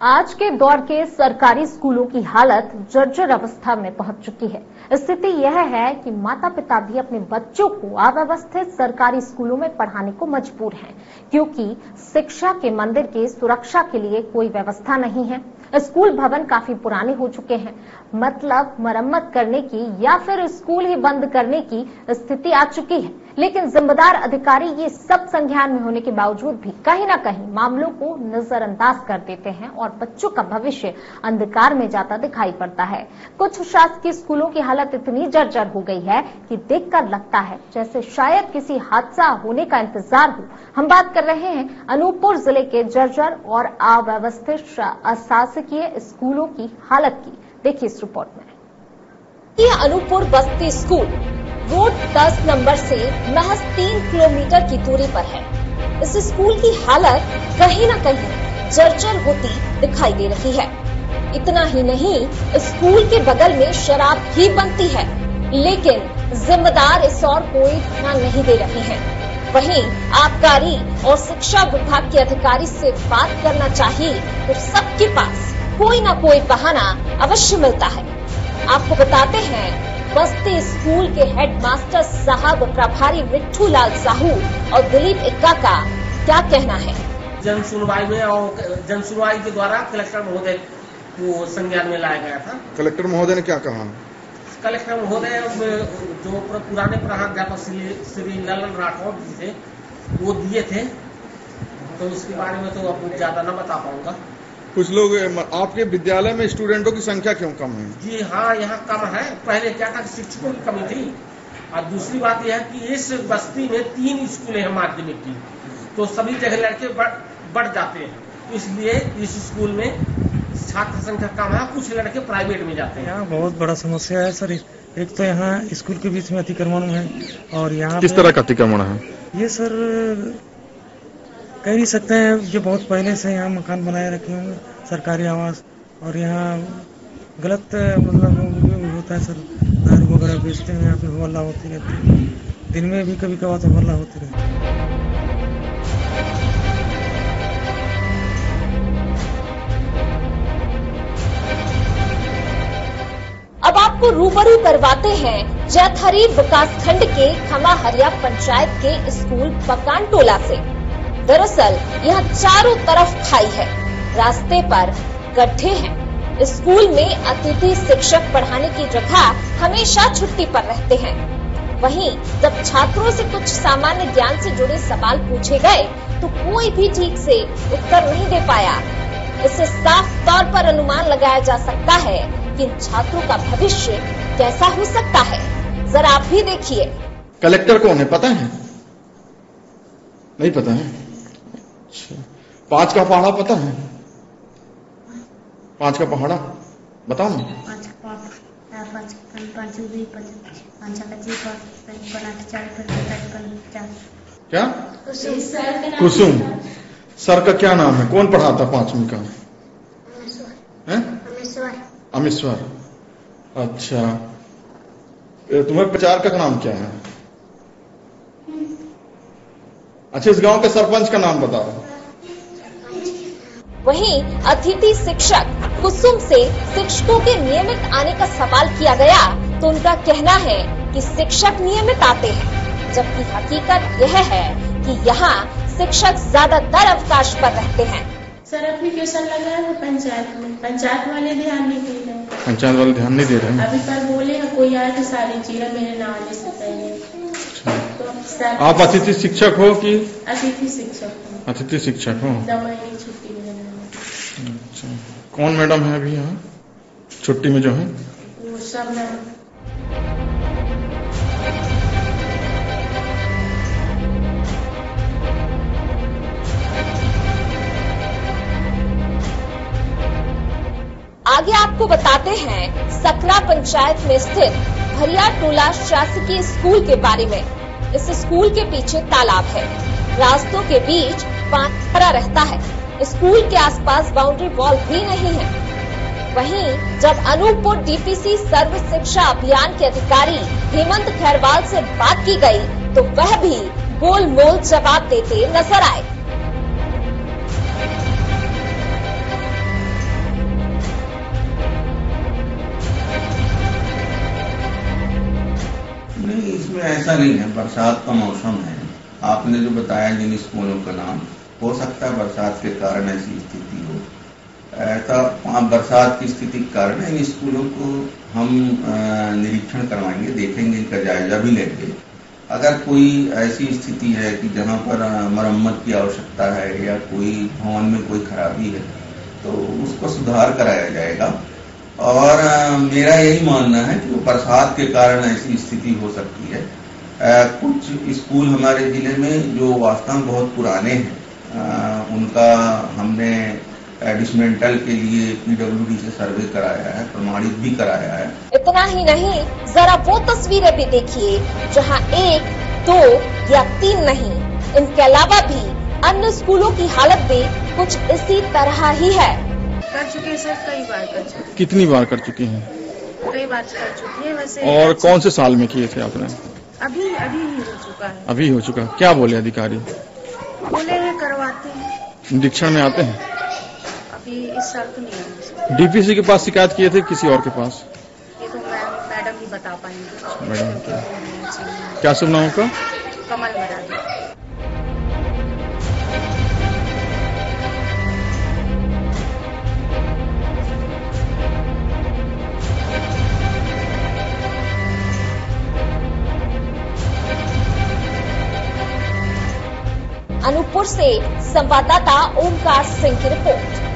आज के दौर के सरकारी स्कूलों की हालत जर्जर अवस्था में पहुँच चुकी है। स्थिति यह है कि माता पिता भी अपने बच्चों को अव्यवस्थित सरकारी स्कूलों में पढ़ाने को मजबूर हैं, क्योंकि शिक्षा के मंदिर के सुरक्षा के लिए कोई व्यवस्था नहीं है। स्कूल भवन काफ़ी पुराने हो चुके हैं। मतलब मरम्मत करने की या फिर स्कूल ही बंद करने की स्थिति आ चुकी है। लेकिन जिम्मेदार अधिकारी ये सब संज्ञान में होने के बावजूद भी कहीं ना कहीं मामलों को नजरअंदाज कर देते हैं और बच्चों का भविष्य अंधकार में जाता दिखाई पड़ता है। कुछ शासकीय स्कूलों की हालत इतनी जर्जर हो गई है कि देखकर लगता है, जैसे शायद किसी हादसा होने का इंतज़ार हो। हम बात कर रहे हैं अनूपपुर ज़िले के जर्जर और अव्यवस्थित अशासकीय स्कूलों की हालत की। देखिए इस रिपोर्ट में। ये अनूपपुर बस्ती स्कूल रोड 10 नंबर से महज तीन किलोमीटर की दूरी पर है। इस स्कूल की हालत कहीं न कहीं जर्जर होती दिखाई दे रही है। इतना ही नहीं, स्कूल के बगल में शराब भी बनती है, लेकिन जिम्मेदार इस और कोई ध्यान नहीं दे रहे हैं। वहीं आबकारी और शिक्षा विभाग के अधिकारी से बात करना चाहिए तो सबके पास कोई ना कोई बहाना अवश्य मिलता है। आपको बताते हैं बस्ती स्कूल के हेडमास्टर साहब प्रभारी मिट्ठू लाल साहू और दिलीप इक्का का क्या कहना है? जन सुनवाई में और जन सुनवाई के द्वारा कलेक्टर महोदय को संज्ञान में लाया गया था। कलेक्टर महोदय ने क्या कहा? कलेक्टर महोदय जो पुराने प्रधानाध्यापक श्री श्री ललन राठौर जी थे वो दिए थे तो उसके बारे में तो अब ज़्यादा न बता पाऊँगा। कुछ लोग आपके विद्यालय में स्टूडेंटों की संख्या क्यों कम है? जी हाँ यहाँ कम है। पहले क्या था शिक्षकों की कमी थी। और दूसरी बात यह है कि इस बस्ती में तीन स्कूल है माध्यमिक की। तो सभी जगह लड़के बढ़ जाते हैं। इसलिए इस स्कूल में छात्र संख्या कम है। कुछ लड़के प्राइवेट में जाते हैं। यहाँ बहुत बड़ा समस्या है सर। एक तो यहाँ स्कूल के बीच में अतिक्रमण है और यहाँ किस तरह का अतिक्रमण है? ये सर कह नहीं सकते हैं, जो बहुत पहले से यहाँ मकान बनाए रखे होंगे, सरकारी आवास। और यहाँ गलत मतलब होता है सर दारू वगैरह बेचते हैं, यहाँ पे हल्ला होती रहती है। दिन में भी कभी कभार तो हल्ला होती रहती है। अब आपको रूबरू करवाते हैं जैथरी विकास खंड के खमाहरिया पंचायत के स्कूल पकान टोला से। दरअसल, यहाँ चारों तरफ़ खाई है। रास्ते पर गड्ढे हैं। स्कूल में अतिथि शिक्षक पढ़ाने की जगह हमेशा छुट्टी पर रहते हैं। वहीं, जब छात्रों से कुछ सामान्य ज्ञान से जुड़े सवाल पूछे गए तो कोई भी ठीक से उत्तर नहीं दे पाया। इससे साफ़ तौर पर अनुमान लगाया जा सकता है कि छात्रों का भविष्य कैसा हो सकता है। जरा आप भी देखिए। कलेक्टर को उन्हें पता है? नहीं पता है? अच्छा। पाँच का पहाड़ा पता है? पाँच का पहाड़ा? बताओ। ना क्या? कुसुम। सर का क्या नाम है? कौन पढ़ाता पांचवी का? है? अमेश्वर। अच्छा। तुम्हारे प्रचार का नाम क्या है? अच्छा इस गाँव के सरपंच का नाम बता बताओ वहीं अतिथि शिक्षक कुसुम से शिक्षकों के नियमित आने का सवाल किया गया तो उनका कहना है कि शिक्षक नियमित आते हैं जबकि हकीकत यह है कि यहाँ शिक्षक ज़्यादातर अवकाश पर रहते हैं। सर एप्लीकेशन लगा है पंचायत में। पंचायत वाले ध्यान नहीं दे रहे पंचायत वाले ध्यान नहीं दे रहे अभी पर बोले हैं कोई आए तो सारी चीज़ें मेरे नाम आने से पहले तो आप अतिथि शिक्षक हो कि? अतिथि शिक्षक हो। अतिथि शिक्षक हो। अच्छा। कौन मैडम है अभी यहाँ? छुट्टी में जो है? वो सब आगे आपको बताते हैं सकरा पंचायत में स्थित भरिया टोला शासकीय स्कूल के बारे में। इस स्कूल के पीछे तालाब है। रास्तों के बीच पानी भरा रहता है। स्कूल के आसपास बाउंड्री वॉल भी नहीं है। वहीं जब अनूपपुर डीपीसी सर्व शिक्षा अभियान के अधिकारी हेमंत खैरवाल से बात की गई तो वह भी गोल मोल जवाब देते नज़र आए। ऐसा नहीं है, बरसात का मौसम है। आपने जो बताया जिन स्कूलों का नाम, हो सकता है बरसात के कारण ऐसी स्थिति हो। ऐसा बरसात की स्थिति के कारण इन स्कूलों को हम निरीक्षण करवाएँगे, देखेंगे, इनका जायजा भी लेंगे। अगर कोई ऐसी स्थिति है कि जहाँ पर मरम्मत की आवश्यकता है या कोई भवन में कोई खराबी है तो उसको सुधार कराया जाएगा। और मेरा यही मानना है कि बरसात के कारण ऐसी स्थिति हो सकती है। कुछ स्कूल हमारे ज़िले में जो वास्तव में बहुत पुराने हैं उनका हमने डिसमेंटल के लिए पीडब्ल्यूडी से सर्वे कराया है, प्रमाणित भी कराया है। इतना ही नहीं, जरा वो तस्वीरें भी देखिए, जहाँ एक, दो या तीन नहीं, इनके अलावा भी अन्य स्कूलों की हालत भी कुछ इसी तरह ही है। कर चुके हैं सर कई बार कर चुके कितनी बार कर चुकी हैं? कई बार कर चुकी है वैसे और कौन से साल में किए थे आपने? अभी अभी ही हो चुका है। अभी हो चुका क्या बोले अधिकारी? बोले हैं करवाते हैं। निरीक्षण में आते हैं? अभी इस साल तो नहीं आए। डीपीसी के पास शिकायत किए थे किसी और के पास? ये तो मैडम ही बता पाएँगे मैडम। क्या क्या शुभ नाम आपका? कमल मराठी। अनूपपुर से संवाददाता ओमकार सिंह की रिपोर्ट।